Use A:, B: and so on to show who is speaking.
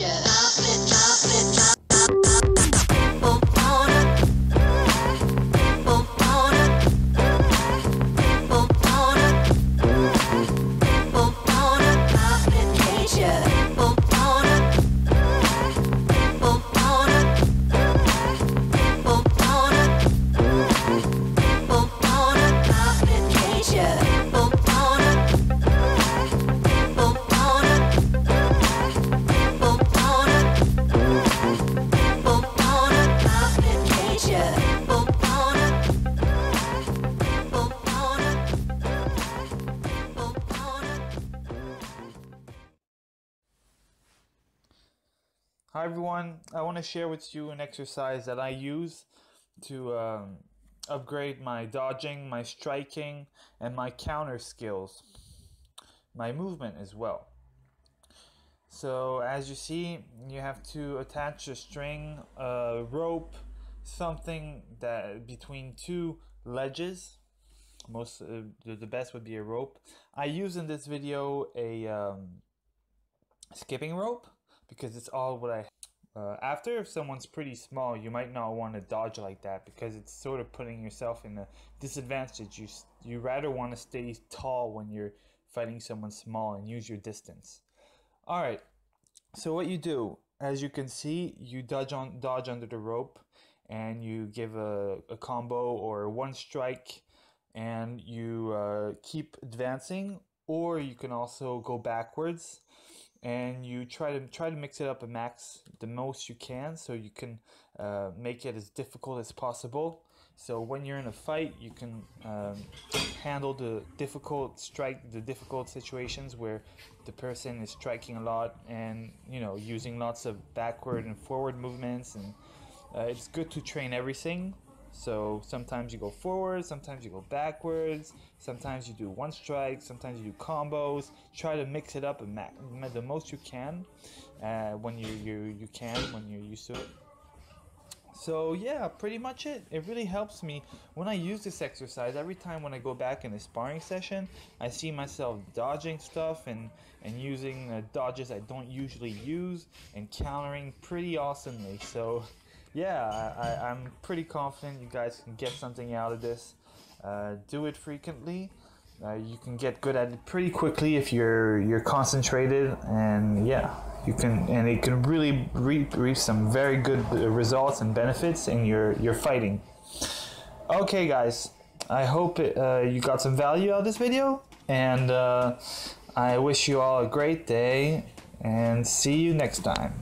A: Yeah. Hi everyone, I want to share with you an exercise that I use to um, upgrade my dodging, my striking, and my counter skills, my movement as well. So as you see, you have to attach a string, a rope, something that between two ledges. Most uh, the best would be a rope. I use in this video a um, skipping rope because it's all what I uh, after if someone's pretty small you might not want to dodge like that because it's sort of putting yourself in a disadvantage. You you rather want to stay tall when you're fighting someone small and use your distance. All right. So what you do as you can see you dodge on dodge under the rope and you give a, a combo or one strike and you uh, keep advancing or you can also go backwards and you try to try to mix it up a max the most you can so you can uh, make it as difficult as possible. So when you're in a fight you can um, handle the difficult strike the difficult situations where the person is striking a lot and you know using lots of backward and forward movements and uh, it's good to train everything so sometimes you go forward, sometimes you go backwards, sometimes you do one strike, sometimes you do combos. Try to mix it up and the most you can uh, when you, you, you can, when you're used to it. So yeah, pretty much it. It really helps me when I use this exercise. Every time when I go back in a sparring session, I see myself dodging stuff and and using uh, dodges I don't usually use and countering pretty awesomely. So yeah, I, am pretty confident you guys can get something out of this. Uh, do it frequently. Uh, you can get good at it pretty quickly if you're you're concentrated, and yeah, you can and it can really reap, reap some very good results and benefits in your your fighting. Okay, guys, I hope it, uh, you got some value out of this video, and uh, I wish you all a great day, and see you next time.